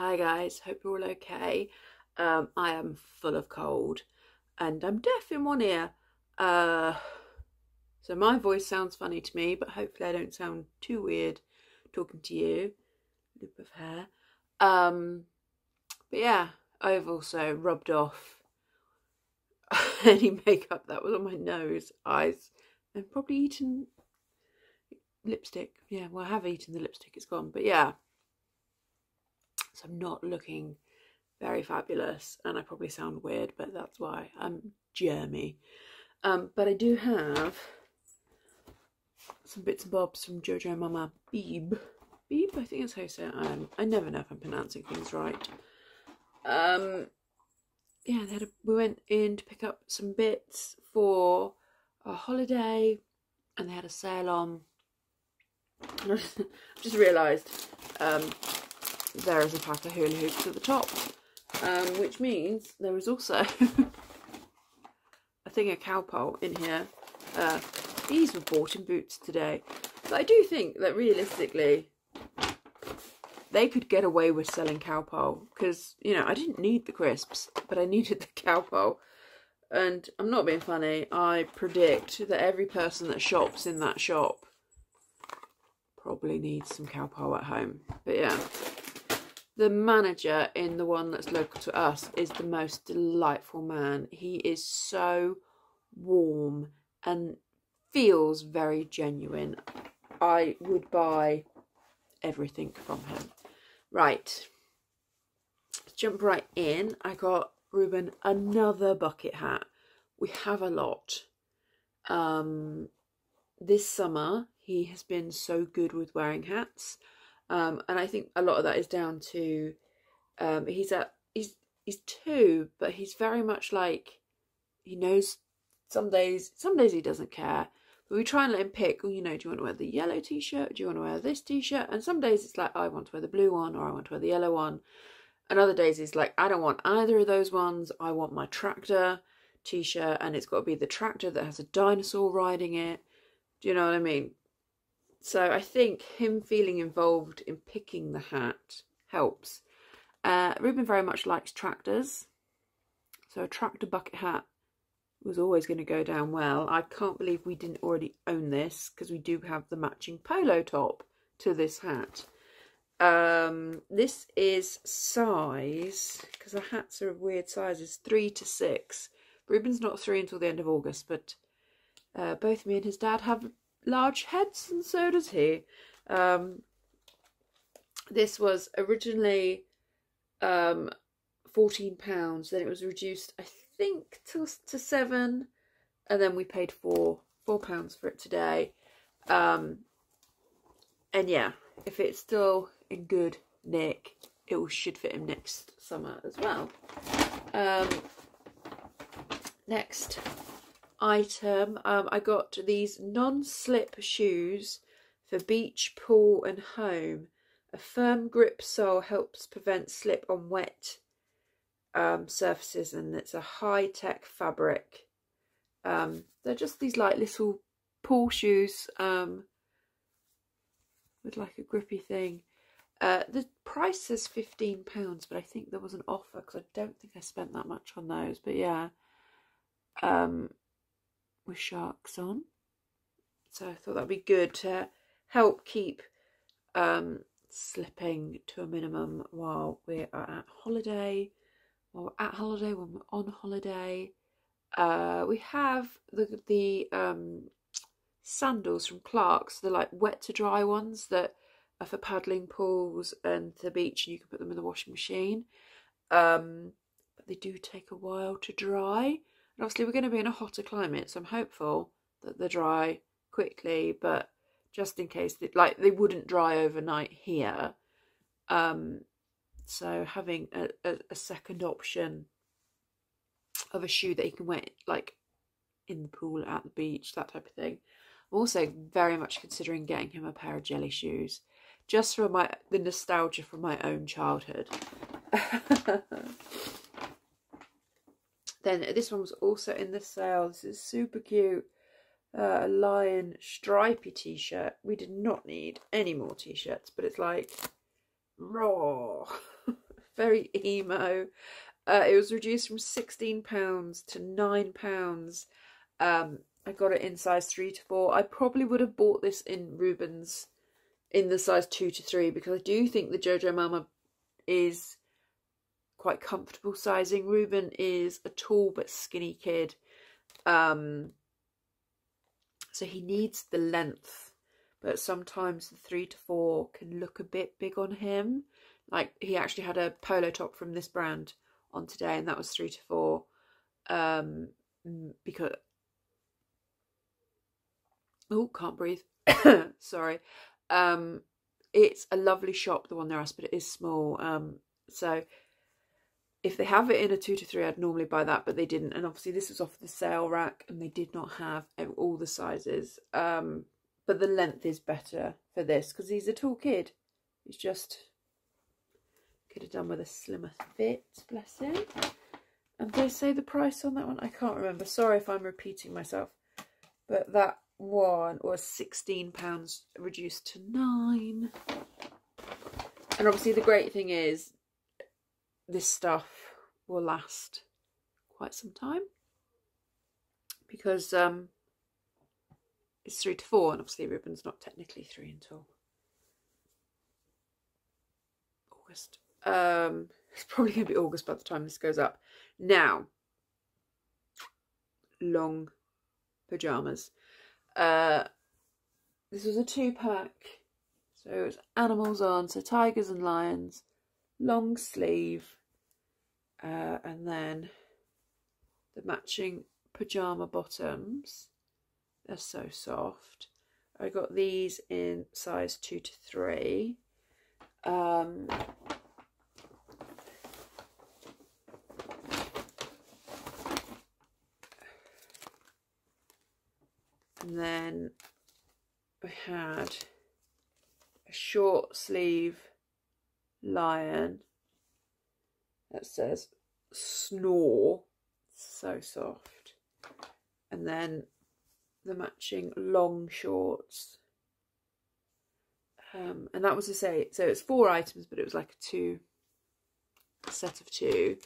Hi guys, hope you're all okay. Um, I am full of cold and I'm deaf in one ear. Uh, so my voice sounds funny to me, but hopefully I don't sound too weird talking to you. Loop of hair. Um, but yeah, I've also rubbed off any makeup that was on my nose, eyes, and probably eaten lipstick. Yeah, well, I have eaten the lipstick, it's gone. But yeah, so I'm not looking very fabulous and I probably sound weird, but that's why I'm germy. Um, but I do have some bits and bobs from Jojo Mama Beeb. Beeb, I think it's how you say it. Um, I never know if I'm pronouncing things right. Um, yeah, a, we went in to pick up some bits for a holiday and they had a sale on. I just realised um, there is a pack of hula hoops at the top, um, which means there is also a thing of Calpol in here. Uh, these were bought in Boots today. But I do think that realistically, they could get away with selling Calpol because, you know, I didn't need the crisps, but I needed the Calpol. And I'm not being funny, I predict that every person that shops in that shop probably needs some Calpol at home. But yeah, the manager in the one that's local to us is the most delightful man. He is so warm and feels very genuine. I would buy everything from him. Right, Let's jump right in. I got Ruben another bucket hat. We have a lot. Um, this summer, he has been so good with wearing hats. Um, and I think a lot of that is down to um, he's at he's he's two, but he's very much like he knows some days some days he doesn't care. But we try and let him pick, well, you know, do you want to wear the yellow t-shirt? Do you want to wear this t-shirt? And some days it's like, I want to wear the blue one or I want to wear the yellow one. And other days he's like, I don't want either of those ones. I want my tractor t-shirt and it's got to be the tractor that has a dinosaur riding it. Do you know what I mean? So I think him feeling involved in picking the hat helps. Uh, Ruben very much likes tractors. So a tractor bucket hat was always going to go down well. I can't believe we didn't already own this because we do have the matching polo top to this hat. Um, this is size, because the hats are of weird sizes, 3 to 6. Ruben's not 3 until the end of August, but uh, both me and his dad have large heads, and so does he. Um, this was originally um, fourteen pounds. Then it was reduced, I think, to to seven, and then we paid four four pounds for it today. Um, and yeah, if it's still in good nick, it should fit him next summer as well. Um, next item. Um, I got these non-slip shoes for beach, pool and home. A firm grip sole helps prevent slip on wet um, surfaces and it's a high-tech fabric. Um, they're just these like little pool shoes um, with like a grippy thing. Uh, the price is £15, but I think there was an offer because I don't think I spent that much on those. But yeah, um, with sharks on. So I thought that'd be good to help keep um, slipping to a minimum while we are at holiday. While we're at holiday, when we're on holiday. Uh, we have the the um, sandals from Clarks, the like wet to dry ones that are for paddling pools and the beach, and you can put them in the washing machine. Um, but they do take a while to dry. And obviously we're going to be in a hotter climate, so I'm hopeful that they dry quickly, but just in case, they, like they wouldn't dry overnight here. Um, so having a, a, a second option of a shoe that you can wear like in the pool, at the beach, that type of thing. I'm also very much considering getting him a pair of jelly shoes, just for my the nostalgia from my own childhood. Then this one was also in the sale. This is super cute. Uh, lion stripy t-shirt. We did not need any more t-shirts, but it's like raw. very emo. Uh, it was reduced from £16 to £9. Um, I got it in size 3 to 4. I probably would have bought this in Rubens in the size 2 to 3 because I do think the Jojo Mama is quite comfortable sizing. Reuben is a tall but skinny kid. Um, so he needs the length, but sometimes the 3 to 4 can look a bit big on him. Like he actually had a polo top from this brand on today and that was 3 to 4 um, because oh can't breathe sorry um, it's a lovely shop, the one they're but it is small. Um, so if they have it in a two to three, I'd normally buy that, but they didn't. And obviously this was off the sale rack and they did not have all the sizes. Um, but the length is better for this because he's a tall kid. He's just could have done with a slimmer fit, bless him. And they say the price on that one? I can't remember. Sorry if I'm repeating myself. But that one was £16 reduced to 9 and obviously the great thing is this stuff will last quite some time because um, it's 3 to 4 and obviously Ruben's not technically 3 until August. Um, it's probably going to be August by the time this goes up. Now long pyjamas uh, this was a two pack. So it's animals on, so tigers and lions, long sleeve, uh, and then the matching pajama bottoms. They're so soft. I got these in size two to three. Um, and then we had a short sleeve lion that says snore so soft. And then the matching long shorts. Um, and that was to say so it's four items but it was like a two a set of two.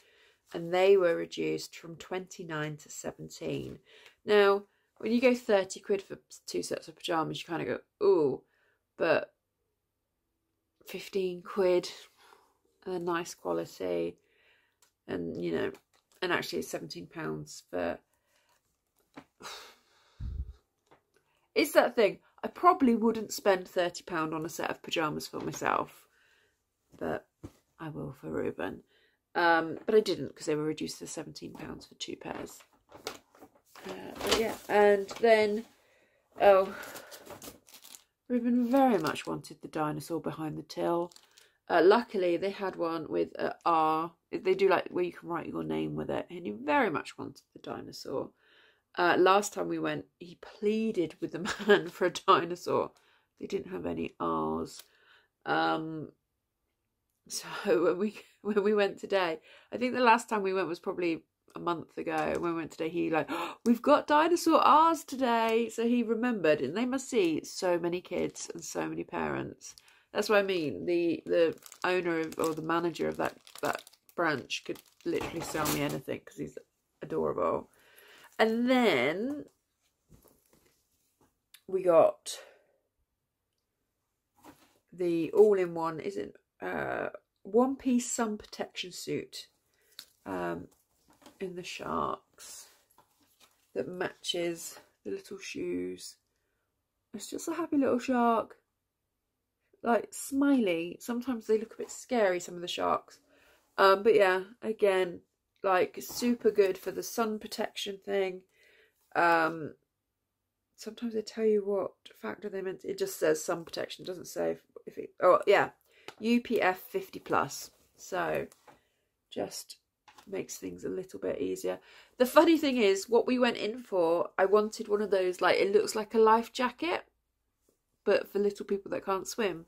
And they were reduced from 29 to 17 now when you go 30 quid for two sets of pyjamas, you kind of go, ooh, but 15 quid, a nice quality, and you know, and actually 17 pounds for. It's that thing. I probably wouldn't spend £30 on a set of pyjamas for myself, but I will for Reuben. Um, but I didn't because they were reduced to £17 for two pairs. Uh, but yeah, and then, oh, Ruben very much wanted the dinosaur behind the till. Uh, luckily, they had one with a R. They do like where you can write your name with it, and he very much wanted the dinosaur. Uh, last time we went, he pleaded with the man for a dinosaur. They didn't have any R's. Um, so when we when we went today, I think the last time we went was probably a month ago when we went today he like oh, we've got dinosaur R's today so he remembered and they must see so many kids and so many parents that's what I mean the the owner of, or the manager of that that branch could literally sell me anything because he's adorable and then we got the all-in-one isn't uh one piece sun protection suit um in the sharks that matches the little shoes. It's just a happy little shark. Like, smiley. Sometimes they look a bit scary, some of the sharks. Um, but yeah, again, like, super good for the sun protection thing. Um, sometimes they tell you what factor they meant. It just says sun protection. Doesn't say if, if it... Oh, yeah. UPF 50 plus. So, just makes things a little bit easier. The funny thing is, what we went in for, I wanted one of those, like, it looks like a life jacket, but for little people that can't swim.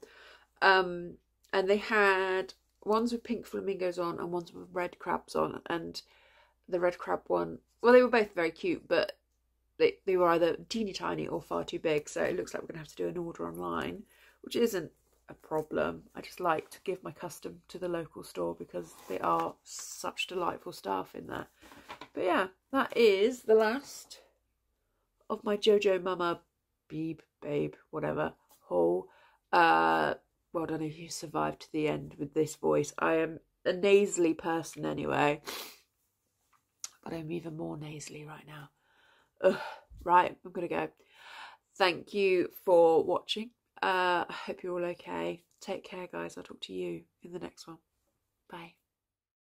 Um, and they had ones with pink flamingos on and ones with red crabs on. And the red crab one, well, they were both very cute, but they, they were either teeny tiny or far too big. So it looks like we're going to have to do an order online, which isn't a problem. I just like to give my custom to the local store because they are such delightful staff in there. But yeah, that is the last of my Jojo Mama Beeb, Babe, whatever, haul. Uh, well done if you survived to the end with this voice. I am a nasally person anyway, but I'm even more nasally right now. Ugh. Right, I'm going to go. Thank you for watching. Uh, I hope you're all okay. Take care, guys. I'll talk to you in the next one. Bye.